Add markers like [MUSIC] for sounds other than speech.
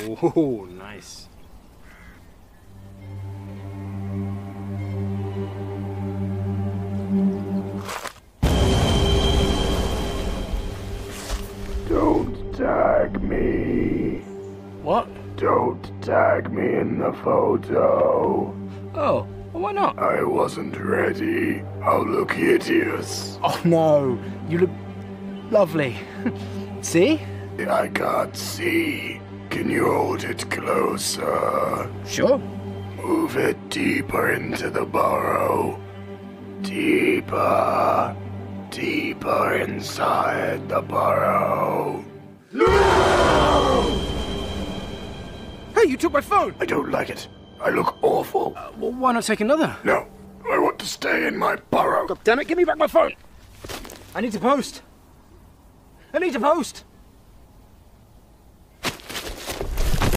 Oh, nice. Don't tag me. What? Don't tag me in the photo. Oh, well, why not? I wasn't ready. I'll look hideous. Oh no, you look lovely. [LAUGHS] See? I can't see. Can you hold it closer? Sure. Move it deeper into the burrow. Deeper. Deeper inside the burrow. Hey, you took my phone! I don't like it. I look awful. Uh, well, why not take another? No, I want to stay in my burrow. God damn it, give me back my phone! I need to post. I need to post!